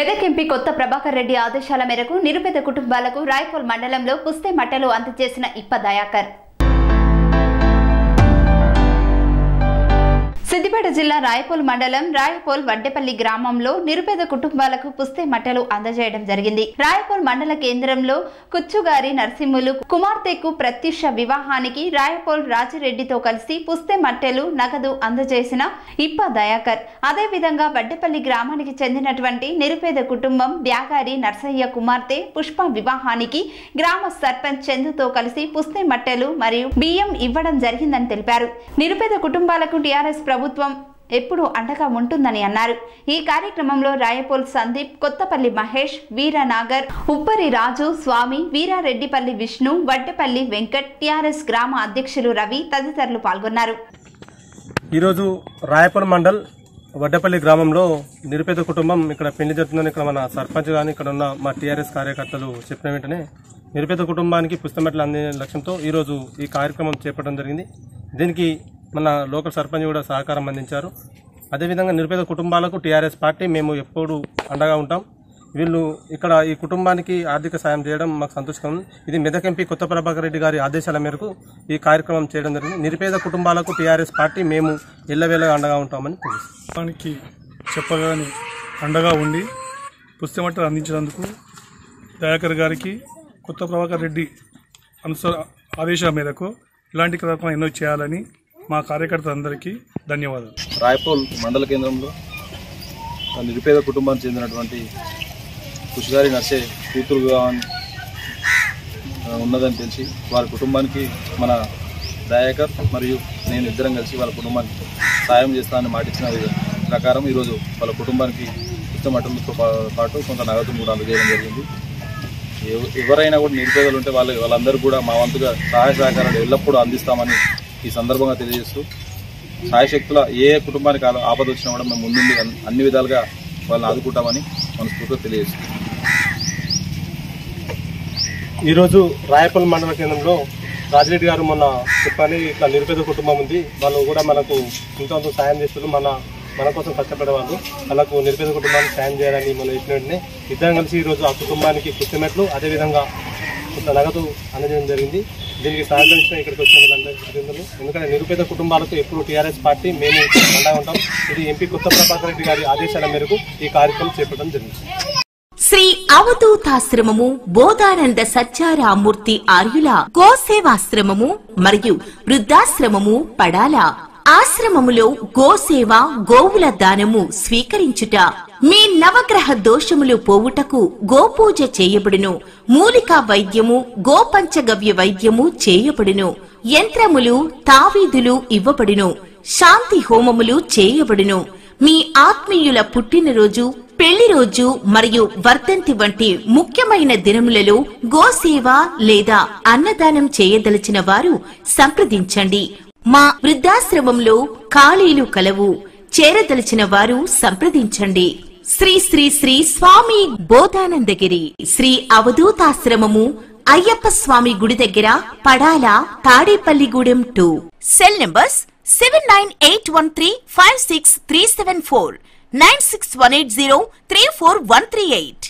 Medak MP కొత్త ప్రభాకర్ రెడ్డి ఆదేశాల మేరకు నిరుపేద కుటుంబాలకు రాయపూల్ మండలంలో పుస్తే మట్టలు అందజేసిన ఇప్ప దయాకర్. సిద్దిపేట జిల్లా రాయపూల్ మండలం రాయపూల్ వడ్డెపల్లి గ్రామంలో నిరుపేద కుటుంబాలకు పుస్తే మట్టలు అందజేయడం జరిగింది. రాయపూల్ మండల కేంద్రంలో కుచ్చుగారి నరసింహులు కుమార్తెకు ప్రత్యక్ష వివాహానికి రాయపూల్ రాజిరెడ్డితో కలిసి పుస్తే మట్టెలు నగదు అందజేసిన ఇప్ప దయాకర్. అదేవిధంగా వడ్డెపల్లి గ్రామానికి చెందినటువంటి నిరుపేద కుటుంబం బ్యాగారి నర్సయ్య కుమార్తె పుష్ప వివాహానికి గ్రామ సర్పంచ్ చందుతో కలిసి పుస్తే మట్టెలు మరియు బియ్యం ఇవ్వడం జరిగిందని తెలిపారు. నిరుపేద కుటుంబాలకు టీఆర్ఎస్ ప్రభుత్వం ప్రభుత్వం ఎప్పుడు అండగా ఉంటుందని అన్నారు. ఈ కార్యక్రమంలో రాయపోల్ సందీప్ కొత్తపల్లి మహేష్ వీరనాగర్ ఉప్పరి రాజు స్వామి వీరారెడ్డిపల్లి విష్ణు వడ్డెపల్లి వెంకట్ టిఆర్ఎస్ గ్రామ అధ్యక్షులు రవి తదితరులు పాల్గొన్నారు. ఈరోజు రాయపురం మండల్ వడ్డపల్లి గ్రామంలో నిరుపేద కుటుంబం ఇక్కడ పెళ్ళి జరుగుతుందని ఇక్కడ మన సర్పంచ్ కానీ ఇక్కడ ఉన్న మా టీఆర్ఎస్ కార్యకర్తలు చెప్పిన వెంటనే నిరుపేద కుటుంబానికి పుస్తమెట్లు అందే లక్ష్యంతో ఈరోజు ఈ కార్యక్రమం చేపట్టడం జరిగింది. దీనికి మన లోకల్ సర్పంచ్ కూడా సహకారం అందించారు. అదేవిధంగా నిరుపేద కుటుంబాలకు టీఆర్ఎస్ పార్టీ మేము ఎప్పుడు అండగా ఉంటాం. వీళ్ళు ఇక్కడ ఈ కుటుంబానికి ఆర్థిక సాయం చేయడం మాకు సంతోషకరం ఇది మెదక్ ఎంపీ కొత్త ప్రభాకర్ రెడ్డి గారి ఆదేశాల మేరకు ఈ కార్యక్రమం చేయడం జరిగింది. నిరుపేద కుటుంబాలకు టీఆర్ఎస్ పార్టీ మేము ఎల్లవేళగా అండగా ఉంటామని తెలుసు దానికి చెప్పగానే అండగా ఉండి పుస్తమట్టలు అందించినందుకు దయాకర్ గారికి కొత్త ప్రభాకర్ రెడ్డి అనుసర ఆదేశాల మేరకు ఇలాంటి కార్యక్రమం ఎన్నో చేయాలని మా కార్యకర్తలందరికీ ధన్యవాదాలు. రాయపూల్ మండల కేంద్రంలో నిరుపేద కుటుంబానికి చెందినటువంటి కుషిగారి నర్సే కూతురుగా ఉన్నదని తెలిసి వారి కుటుంబానికి మన దయాకర్ మరియు నేను ఇద్దరం కలిసి వాళ్ళ కుటుంబానికి సాయం చేస్తానని మాటిచ్చిన ప్రకారం ఈరోజు వాళ్ళ కుటుంబానికి పుస్తమటలతో పా- పాటు కొంత నగదు కూడా అందజేయడం జరిగింది. ఎవరైనా కూడా నిరుపేదలు ఉంటే వాళ్ళ వాళ్ళందరూ కూడా మా వంతుగా సహాయ సహకారాలు ఎల్లప్పుడూ అందిస్తామని ఈ సందర్భంగా తెలియజేస్తూ సాయశక్తుల ఏ కుటుంబానికి ఆపద వచ్చినా కూడా మేము ముందుండి అన్ని విధాలుగా వాళ్ళని ఆదుకుంటామని మనస్ఫూర్తిగా తెలియజేస్తుంది ఈరోజు రాయపల్లి మండల కేంద్రంలో రాజిరెడ్డి గారు మొన్న చెప్పని ఇట్లా నిరుపేద కుటుంబం ఉంది. వాళ్ళు కూడా మనకు ఇంత సాయం చేస్తారు మన మన కోసం కష్టపడే వాళ్ళు వాళ్ళకు నిరుపేద కుటుంబానికి సాయం చేయాలని మనం చెప్పిన వెంటనే ఇద్దరం కలిసి ఈరోజు ఆ కుటుంబానికి పుట్టినట్లు అదేవిధంగా కొంత నగదు అందజేయడం జరిగింది. దీనికి సహకరించిన ఇక్కడికి వచ్చిన వీళ్ళందరికీ ఎందుకంటే నిరుపేద కుటుంబాలకు ఎప్పుడు టీఆర్ఎస్ పార్టీ మేము అండగా ఉంటాం. ఇది ఎంపీ కొత్త ప్రభాకర్ రెడ్డి గారి ఆదేశాల మేరకు ఈ కార్యక్రమం చేపట్టడం జరిగింది. శ్రీ అవధూతాశ్రమము బోధానంద సత్యారామూర్తి ఆర్యుల గోసేవాశ్రమము మరియు వృద్ధాశ్రమము పడాల. ఆశ్రమములో గోసేవ గోవుల దానము స్వీకరించుట. మీ నవగ్రహ దోషములు పోవుటకు గోపూజ చేయబడును. మూలికా వైద్యము గోపంచగవ్య వైద్యము చేయబడును. యంత్రములు తావీదులు ఇవ్వబడును. శాంతి హోమములు చేయబడును. మీ ఆత్మీయుల పుట్టినరోజు పెళ్ళి రోజు మరియు వర్ధంతి వంటి ముఖ్యమైన దినములలో గోసేవ లేదా అన్నదానం చేయదలిచిన వారు సంప్రదించండి. మా వృద్ధాశ్రమంలో ఖాళీలు కలవు. చేరదలిచిన వారు సంప్రదించండి. శ్రీ శ్రీ శ్రీ స్వామి బోధానందగిరి శ్రీ అవధూతాశ్రమము అయ్యప్ప స్వామి గుడి దగ్గర Padala Tadepalligudem two. Cell numbers seven nine eight one three five six three seven four nine six one eight zero three four one three eight.